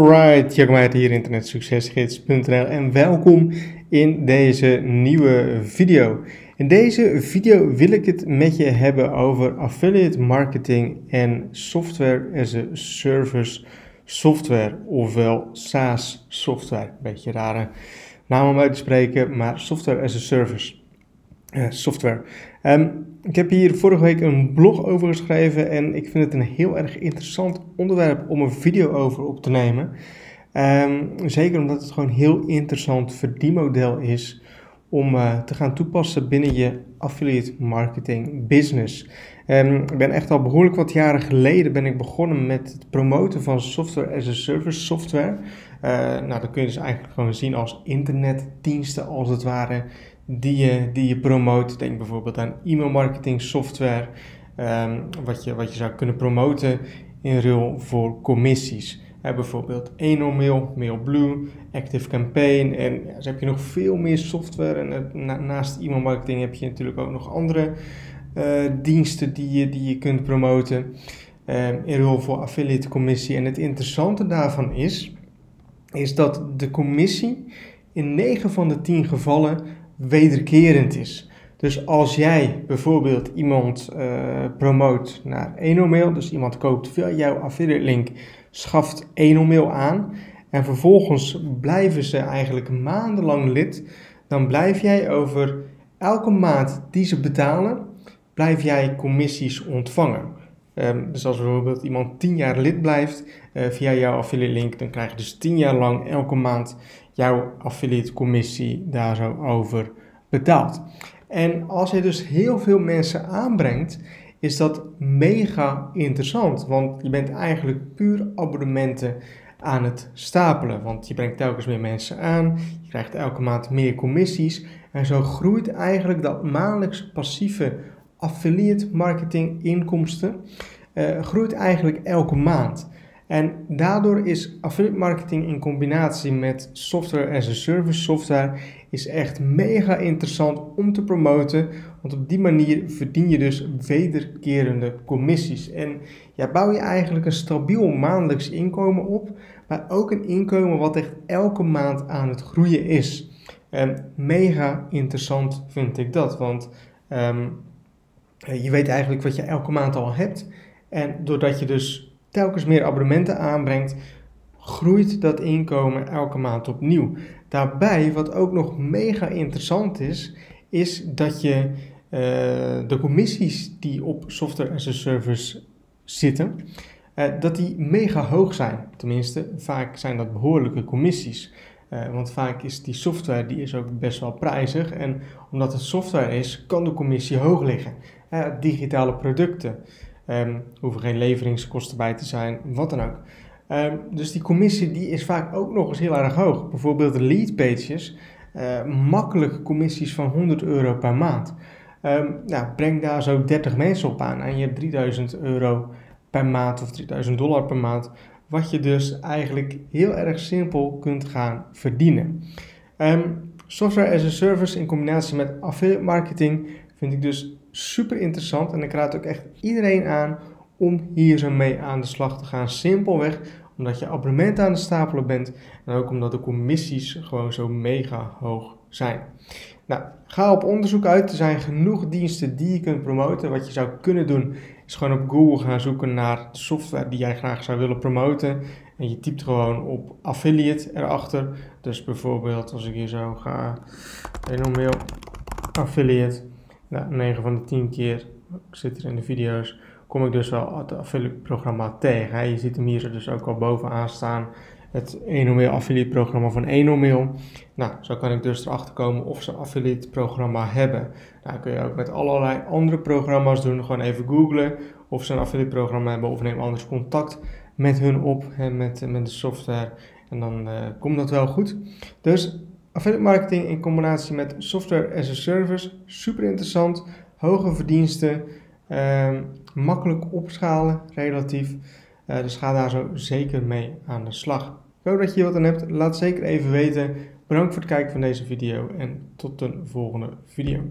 Alright, mij uit hier internetsuccesgids.nl en welkom in deze nieuwe video. In deze video wil ik het met je hebben over affiliate marketing en software as a service software, ofwel SaaS software. Beetje rare naam om uit te spreken, maar software as a service software. Ehm, ik heb hier vorige week een blog over geschreven en ik vind het een heel erg interessant onderwerp om een video over op te nemen. Ehm, zeker omdat het gewoon een heel interessant verdienmodel is om uh, te gaan toepassen binnen je affiliate marketing business. Um, ik ben echt al behoorlijk wat jaren geleden ben ik begonnen met het promoten van software as a service software. Uh, nou, dat kun je dus eigenlijk gewoon zien als internetdiensten als het ware die je, die je promoot. Denk bijvoorbeeld aan e-mail marketing software, um, wat, je, wat je zou kunnen promoten in ruil voor commissies. Uh, bijvoorbeeld Eno-mail, MailBlue, Active Campaign en ja, zo heb je nog veel meer software. En uh, naast e-mail marketing heb je natuurlijk ook nog andere uh, diensten die je, die je kunt promoten in ruil voor affiliate commissie. En het interessante daarvan is, is dat de commissie in 9 van de 10 gevallen wederkerend is. Dus als jij bijvoorbeeld iemand uh, promoot naar Eno-mail, dus iemand koopt via jouw affiliate link, schaft Eno-mail aan en vervolgens blijven ze eigenlijk maandenlang lid, dan blijf jij over elke maand die ze betalen, blijf jij commissies ontvangen. Um, dus als bijvoorbeeld iemand 10 jaar lid blijft uh, via jouw affiliate link, dan krijg je dus 10 jaar lang elke maand jouw affiliate commissie daar zo over betaald. En als je dus heel veel mensen aanbrengt, is dat mega interessant. Want je bent eigenlijk puur abonnementen aan het stapelen. Want je brengt telkens meer mensen aan, je krijgt elke maand meer commissies. En zo groeit eigenlijk dat maandelijks passieve affiliate marketing inkomsten, uh, groeit eigenlijk elke maand. En daardoor is affiliate marketing in combinatie met software as a service software is echt mega interessant om te promoten. Want op die manier verdien je dus wederkerende commissies. En ja, bouw je eigenlijk een stabiel maandelijks inkomen op. Maar ook een inkomen wat echt elke maand aan het groeien is. En mega interessant vind ik dat. Want um, je weet eigenlijk wat je elke maand al hebt. En doordat je dus telkens meer abonnementen aanbrengt, groeit dat inkomen elke maand opnieuw. Daarbij, wat ook nog mega interessant is, is dat je uh, de commissies die op software as a service zitten, uh, dat die mega hoog zijn. Tenminste, vaak zijn dat behoorlijke commissies. Want vaak is die software die is ook best wel prijzig. En omdat het software is, kan de commissie hoog liggen. Digitale producten. Um, hoeven geen leveringskosten bij te zijn, wat dan ook. Um, dus die commissie die is vaak ook nog eens heel erg hoog. Bijvoorbeeld lead pages, uh, makkelijk commissies van 100 euro per maand. Um, nou, breng daar zo 30 mensen op aan en je hebt 3000 euro per maand of 3000 dollar per maand. Wat je dus eigenlijk heel erg simpel kunt gaan verdienen. Software as a service in combinatie met affiliate marketing vind ik dus super interessant en ik raad ook echt iedereen aan om hier zo mee aan de slag te gaan. Simpelweg omdat je abonnementen aan het stapelen bent en ook omdat de commissies gewoon zo mega hoog zijn. Nou, ga op onderzoek uit. Er zijn genoeg diensten die je kunt promoten. Wat je zou kunnen doen is gewoon op Google gaan zoeken naar software die jij graag zou willen promoten. En je typt gewoon op affiliate erachter. Dus bijvoorbeeld als ik hier zo ga, mail affiliate. Nou, 9 van de 10 keer, ik zit hier in de video's, kom ik dus wel het affiliate programma tegen. Je ziet hem hier dus ook al bovenaan staan. Het Enomeel affiliate programma van Enomeel. Nou, zo kan ik dus erachter komen of ze een affiliate programma hebben. Nou, kun je ook met allerlei andere programma's doen. Gewoon even googlen of ze een affiliate programma hebben of neem anders contact met hun op en met, met de software. En dan uh, komt dat wel goed. Dus Affiliate marketing in combinatie met software as a service, super interessant, hoge verdiensten, uh, makkelijk opschalen relatief. Uh, dus ga daar zo zeker mee aan de slag. Ik hoop dat je hier wat aan hebt. Laat zeker even weten. Bedankt voor het kijken van deze video en tot een volgende video.